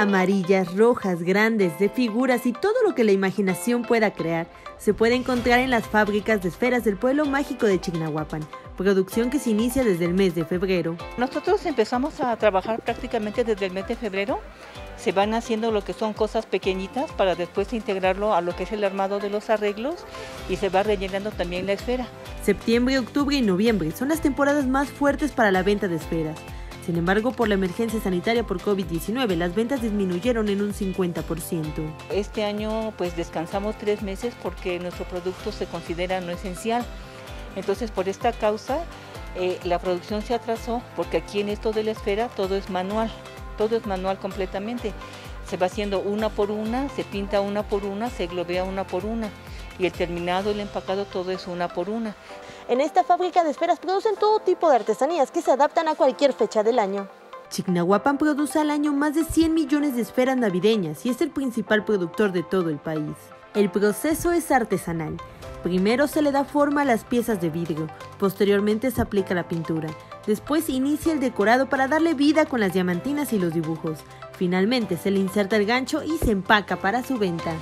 Amarillas, rojas, grandes, de figuras y todo lo que la imaginación pueda crear se puede encontrar en las fábricas de esferas del pueblo mágico de Chignahuapan, producción que se inicia desde el mes de febrero. Nosotros empezamos a trabajar prácticamente desde el mes de febrero. Se van haciendo lo que son cosas pequeñitas para después integrarlo a lo que es el armado de los arreglos y se va rellenando también la esfera. Septiembre, octubre y noviembre son las temporadas más fuertes para la venta de esferas. Sin embargo, por la emergencia sanitaria por COVID-19, las ventas disminuyeron en un 50%. Este año pues descansamos tres meses porque nuestro producto se considera no esencial. Entonces, por esta causa, eh, la producción se atrasó porque aquí en esto de la esfera todo es manual, todo es manual completamente. Se va haciendo una por una, se pinta una por una, se globea una por una y el terminado, el empacado, todo es una por una. En esta fábrica de esferas producen todo tipo de artesanías que se adaptan a cualquier fecha del año. Chignahuapan produce al año más de 100 millones de esferas navideñas y es el principal productor de todo el país. El proceso es artesanal. Primero se le da forma a las piezas de vidrio, posteriormente se aplica la pintura. Después inicia el decorado para darle vida con las diamantinas y los dibujos. Finalmente se le inserta el gancho y se empaca para su venta.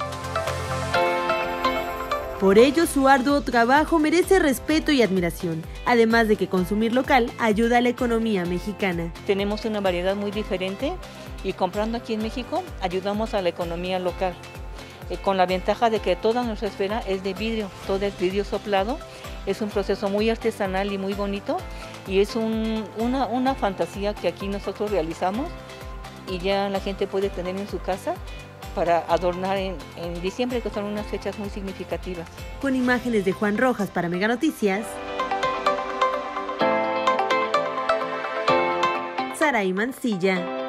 Por ello, su arduo trabajo merece respeto y admiración, además de que consumir local ayuda a la economía mexicana. Tenemos una variedad muy diferente y comprando aquí en México ayudamos a la economía local. Eh, con la ventaja de que toda nuestra esfera es de vidrio, todo es vidrio soplado. Es un proceso muy artesanal y muy bonito y es una, una fantasía que aquí nosotros realizamos y ya la gente puede tener en su casa para adornar en, en, diciembre, que son unas fechas muy significativas. Con imágenes de Juan Rojas para Mega Noticias. Sara y Mancilla.